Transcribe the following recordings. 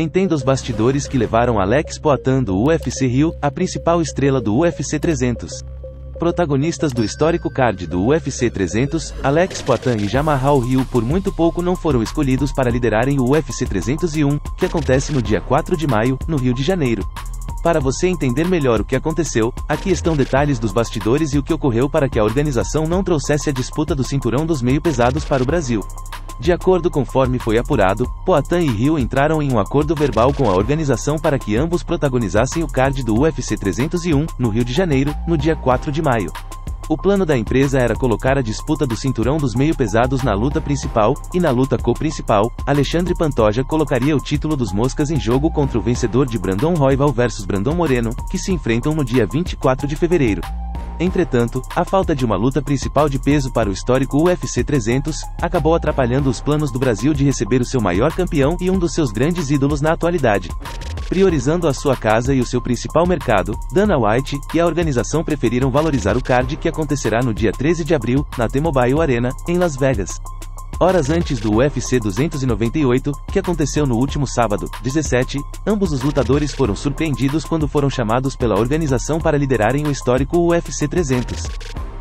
Entenda os bastidores que levaram Alex Poatan do UFC Rio, a principal estrela do UFC 300. Protagonistas do histórico card do UFC 300, Alex Poatan e Jamahal Rio por muito pouco não foram escolhidos para liderarem o UFC 301, que acontece no dia 4 de maio, no Rio de Janeiro. Para você entender melhor o que aconteceu, aqui estão detalhes dos bastidores e o que ocorreu para que a organização não trouxesse a disputa do cinturão dos meio pesados para o Brasil. De acordo conforme foi apurado, Poatan e Rio entraram em um acordo verbal com a organização para que ambos protagonizassem o card do UFC 301, no Rio de Janeiro, no dia 4 de maio. O plano da empresa era colocar a disputa do cinturão dos meio pesados na luta principal, e na luta co-principal, Alexandre Pantoja colocaria o título dos moscas em jogo contra o vencedor de Brandon Royval versus Brandon Moreno, que se enfrentam no dia 24 de fevereiro. Entretanto, a falta de uma luta principal de peso para o histórico UFC 300 acabou atrapalhando os planos do Brasil de receber o seu maior campeão e um dos seus grandes ídolos na atualidade. Priorizando a sua casa e o seu principal mercado, Dana White e a organização preferiram valorizar o card que acontecerá no dia 13 de abril, na T-Mobile Arena, em Las Vegas. Horas antes do UFC 298, que aconteceu no último sábado, 17, ambos os lutadores foram surpreendidos quando foram chamados pela organização para liderarem o histórico UFC 300.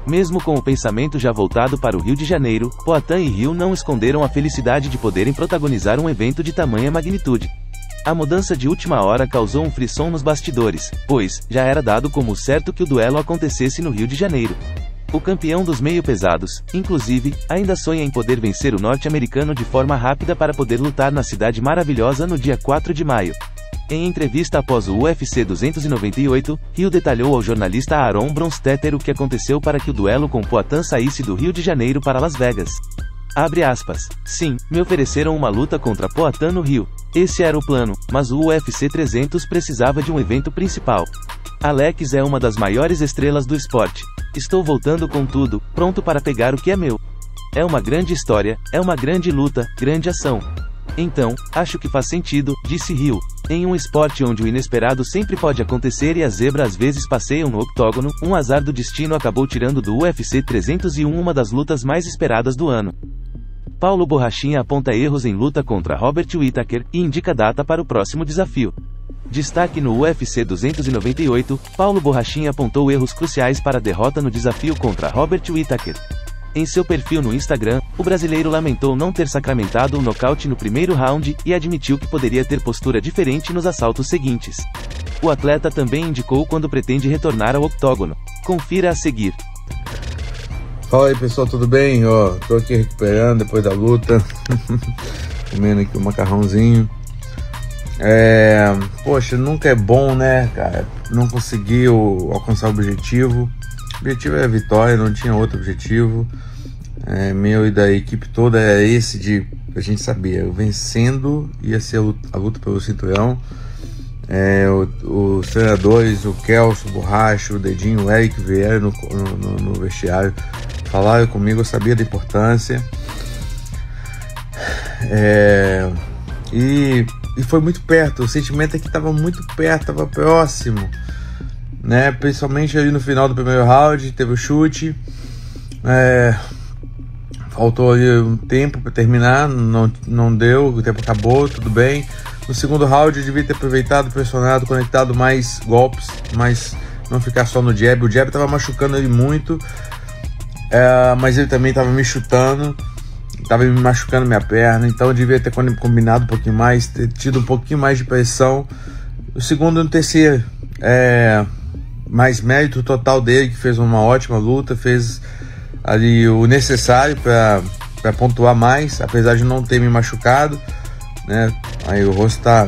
Mesmo com o pensamento já voltado para o Rio de Janeiro, Poatan e Rio não esconderam a felicidade de poderem protagonizar um evento de tamanha magnitude. A mudança de última hora causou um frisson nos bastidores, pois, já era dado como certo que o duelo acontecesse no Rio de Janeiro. O campeão dos meio pesados, inclusive, ainda sonha em poder vencer o norte-americano de forma rápida para poder lutar na cidade maravilhosa no dia 4 de maio. Em entrevista após o UFC 298, Rio detalhou ao jornalista Aaron Bronstetter o que aconteceu para que o duelo com Poatan saísse do Rio de Janeiro para Las Vegas. Abre aspas. Sim, me ofereceram uma luta contra Poatan no Rio. Esse era o plano, mas o UFC 300 precisava de um evento principal. Alex é uma das maiores estrelas do esporte. Estou voltando com tudo, pronto para pegar o que é meu. É uma grande história, é uma grande luta, grande ação. Então, acho que faz sentido, disse Rio. Em um esporte onde o inesperado sempre pode acontecer e a zebra às vezes passeiam no octógono, um azar do destino acabou tirando do UFC 301 uma das lutas mais esperadas do ano. Paulo Borrachinha aponta erros em luta contra Robert Whittaker e indica data para o próximo desafio. Destaque no UFC 298, Paulo Borrachinha apontou erros cruciais para a derrota no desafio contra Robert Whittaker. Em seu perfil no Instagram, o brasileiro lamentou não ter sacramentado o nocaute no primeiro round e admitiu que poderia ter postura diferente nos assaltos seguintes. O atleta também indicou quando pretende retornar ao octógono. Confira a seguir. Fala aí pessoal, tudo bem? Ó, tô aqui recuperando depois da luta, comendo aqui um macarrãozinho. É, poxa, nunca é bom, né, cara? Não conseguiu alcançar o objetivo. O objetivo é a vitória, não tinha outro objetivo. É, meu e da equipe toda é esse de a gente sabia, vencendo ia ser a luta, a luta pelo cinturão. É, o, os treinadores, o Kelso, o Borracho, o Dedinho, o Eric vieram no, no, no vestiário falaram comigo, eu sabia da importância. É, e, e foi muito perto, o sentimento é que estava muito perto, estava próximo, né? Principalmente ali no final do primeiro round, teve o chute, é, faltou ali um tempo para terminar, não, não deu, o tempo acabou, tudo bem. No segundo round, eu devia ter aproveitado, pressionado, conectado mais golpes, mas não ficar só no jab. O jab estava machucando ele muito. É, mas ele também estava me chutando, estava me machucando minha perna, então eu devia ter combinado um pouquinho mais, ter tido um pouquinho mais de pressão. O segundo e o terceiro, é, mais mérito total dele, que fez uma ótima luta, fez ali o necessário para pontuar mais, apesar de não ter me machucado, né? Aí o rosto tá,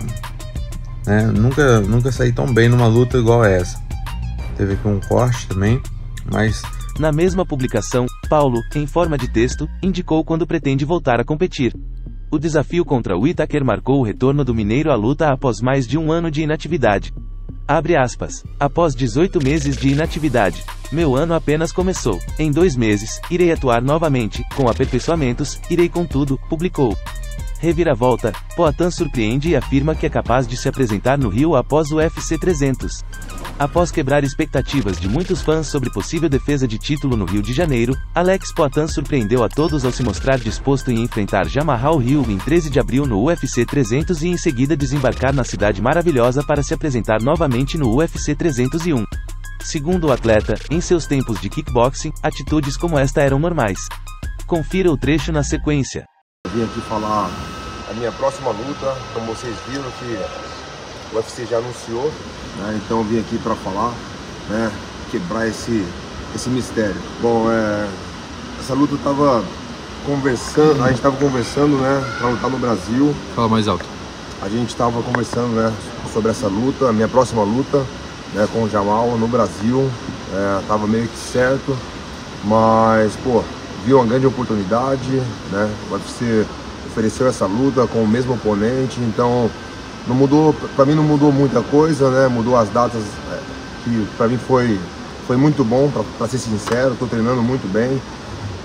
né? Nunca, nunca saí tão bem numa luta igual essa. Teve aqui um corte também, mas na mesma publicação, Paulo, em forma de texto, indicou quando pretende voltar a competir. O desafio contra o Itaker marcou o retorno do mineiro à luta após mais de um ano de inatividade. Abre aspas. Após 18 meses de inatividade, meu ano apenas começou. Em dois meses, irei atuar novamente, com aperfeiçoamentos, irei com tudo, publicou. Reviravolta, Poatan surpreende e afirma que é capaz de se apresentar no Rio após o FC 300. Após quebrar expectativas de muitos fãs sobre possível defesa de título no Rio de Janeiro, Alex Poitin surpreendeu a todos ao se mostrar disposto em enfrentar Jamarral Hill em 13 de abril no UFC 300 e em seguida desembarcar na cidade maravilhosa para se apresentar novamente no UFC 301. Segundo o atleta, em seus tempos de kickboxing, atitudes como esta eram normais. Confira o trecho na sequência. Eu vim aqui falar a minha próxima luta, como vocês viram que o UFC já anunciou, né? então eu vim aqui para falar, né? quebrar esse, esse mistério. Bom, é, essa luta eu tava conversando, a gente estava conversando, né, para lutar no Brasil. Fala mais alto. A gente estava conversando, né, sobre essa luta, a minha próxima luta, né, com o Jamal no Brasil. É, tava meio que certo, mas, pô, viu uma grande oportunidade, né, o UFC ofereceu essa luta com o mesmo oponente, então não mudou, para mim não mudou muita coisa, né? Mudou as datas, é, que para mim foi, foi muito bom, para ser sincero, estou treinando muito bem.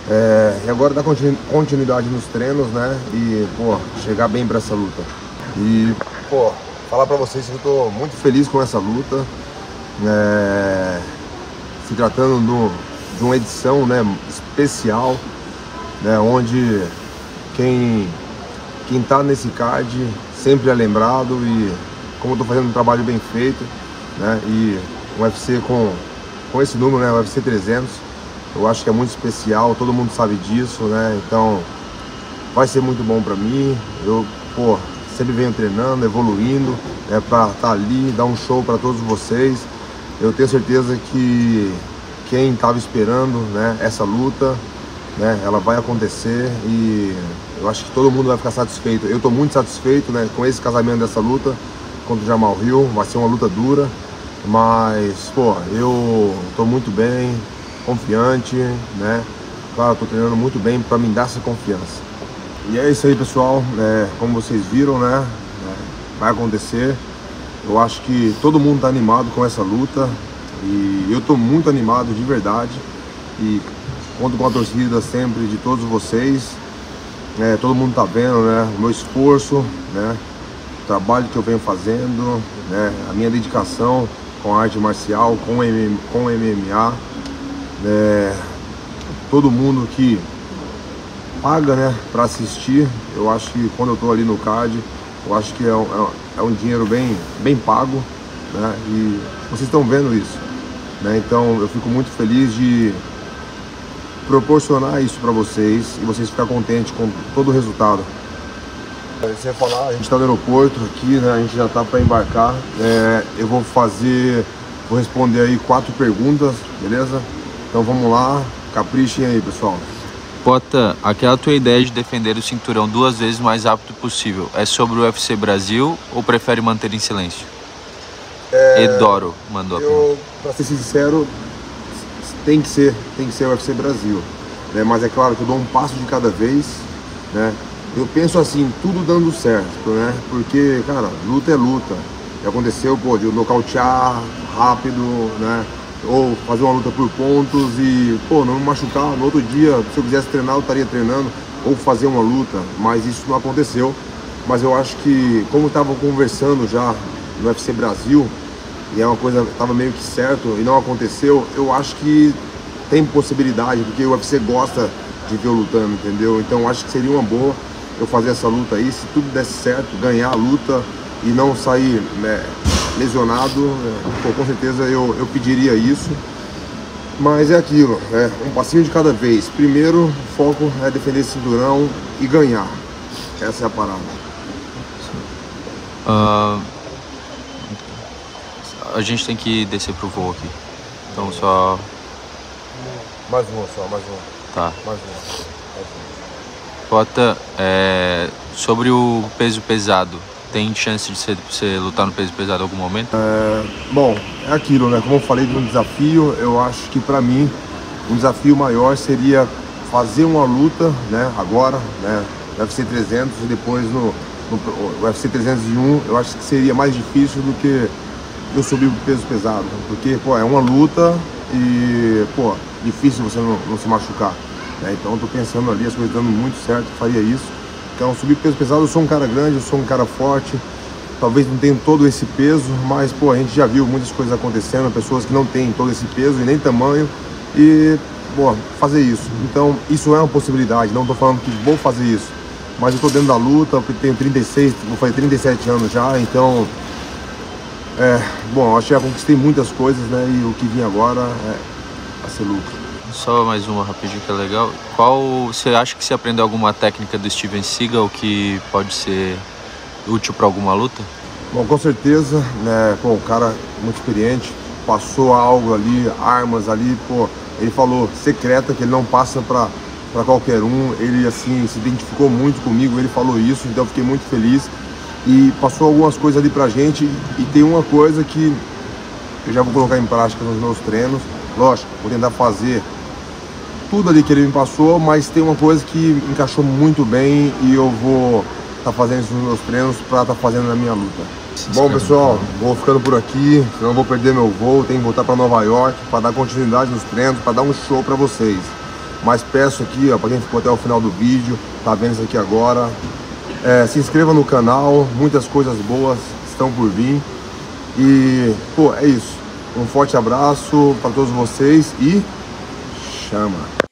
É, e agora dar continuidade nos treinos, né? E, pô, chegar bem para essa luta. E, pô, falar para vocês que eu estou muito feliz com essa luta. É, se tratando do, de uma edição né, especial, né, onde quem, quem tá nesse card sempre é lembrado e como tô fazendo um trabalho bem feito, né? E um UFC com, com esse número, né? O UFC 300, eu acho que é muito especial, todo mundo sabe disso, né? Então vai ser muito bom para mim. Eu, pô, sempre venho treinando, evoluindo, né? Para estar tá ali, dar um show para todos vocês. Eu tenho certeza que quem estava esperando, né? Essa luta, né? Ela vai acontecer e eu acho que todo mundo vai ficar satisfeito. Eu estou muito satisfeito, né, com esse casamento dessa luta contra o Jamal Hill. Vai ser uma luta dura, mas pô, eu estou muito bem, confiante, né? Claro, estou treinando muito bem para me dar essa confiança. E é isso aí, pessoal. É, como vocês viram, né? É, vai acontecer. Eu acho que todo mundo está animado com essa luta e eu estou muito animado de verdade. E Conto com a torcida sempre de todos vocês. É, todo mundo tá vendo né, o meu esforço, né, o trabalho que eu venho fazendo, né, a minha dedicação com a arte marcial, com, M, com MMA. É, todo mundo que paga né, para assistir, eu acho que quando eu tô ali no card, eu acho que é um, é um dinheiro bem, bem pago. Né, e vocês estão vendo isso. Né, então eu fico muito feliz de proporcionar isso para vocês e vocês ficar contentes com todo o resultado. Você ia falar, a gente está no aeroporto aqui, né? A gente já está para embarcar. É, eu vou fazer, vou responder aí quatro perguntas, beleza? Então vamos lá, caprichem aí, pessoal. Pota, aquela tua ideia de defender o cinturão duas vezes mais rápido possível é sobre o UFC Brasil ou prefere manter em silêncio? É, Edoro mandou a pergunta. Pra ser sincero, tem que ser, tem que ser o UFC Brasil. Né? Mas é claro que eu dou um passo de cada vez, né? Eu penso assim, tudo dando certo, né? Porque, cara, luta é luta. Já aconteceu, pô, de eu nocautear rápido, né? Ou fazer uma luta por pontos e, pô, não me machucar. No outro dia, se eu quisesse treinar, eu estaria treinando. Ou fazer uma luta, mas isso não aconteceu. Mas eu acho que, como estavam conversando já no UFC Brasil, e é uma coisa estava meio que certo e não aconteceu, eu acho que tem possibilidade, porque o UFC gosta de ver eu lutando, entendeu? Então acho que seria uma boa eu fazer essa luta aí, se tudo desse certo, ganhar a luta e não sair né, lesionado, né, com certeza eu, eu pediria isso. Mas é aquilo, é um passinho de cada vez. Primeiro, o foco é defender esse cinturão e ganhar. Essa é a parada. Uh a gente tem que descer pro voo aqui. Então só. Mais uma só, mais uma. Tá. Mais uma. Pota, é, sobre o peso pesado, tem chance de você, você lutar no peso pesado em algum momento? É, bom, é aquilo, né? Como eu falei de um desafio, eu acho que para mim um desafio maior seria fazer uma luta, né? Agora, né? No UFC 300 e depois no, no UFC 301, eu acho que seria mais difícil do que eu subi o peso pesado, porque, pô, é uma luta e, pô, difícil você não, não se machucar. Né? Então eu tô pensando ali, as coisas dando muito certo, faria isso. Então subir peso pesado, eu sou um cara grande, eu sou um cara forte, talvez não tenham todo esse peso, mas pô, a gente já viu muitas coisas acontecendo, pessoas que não têm todo esse peso e nem tamanho e pô, fazer isso. Então, isso é uma possibilidade, não estou falando que vou fazer isso, mas eu estou dentro da luta, tenho 36, vou fazer 37 anos já, então é, bom, acho que já conquistei muitas coisas, né? E o que vem agora é a ser lucro. Só mais uma rapidinho que é legal. Qual você acha que você aprendeu alguma técnica do Steven Seagal que pode ser útil para alguma luta? Bom, com certeza, né? Pô, um cara muito experiente, passou algo ali, armas ali, pô, ele falou secreta que ele não passa para para qualquer um. Ele assim se identificou muito comigo, ele falou isso, então eu fiquei muito feliz e passou algumas coisas ali pra gente e tem uma coisa que eu já vou colocar em prática nos meus treinos. Lógico, vou tentar fazer tudo ali que ele me passou, mas tem uma coisa que encaixou muito bem e eu vou estar tá fazendo isso nos meus treinos para estar tá fazendo na minha luta. Bom pessoal, vou ficando por aqui, senão vou perder meu voo, tenho que voltar para Nova York para dar continuidade nos treinos, para dar um show para vocês. Mas peço aqui, ó, para quem ficou até o final do vídeo, tá vendo isso aqui agora, é, se inscreva no canal, muitas coisas boas estão por vir. E, pô, é isso. Um forte abraço para todos vocês e chama!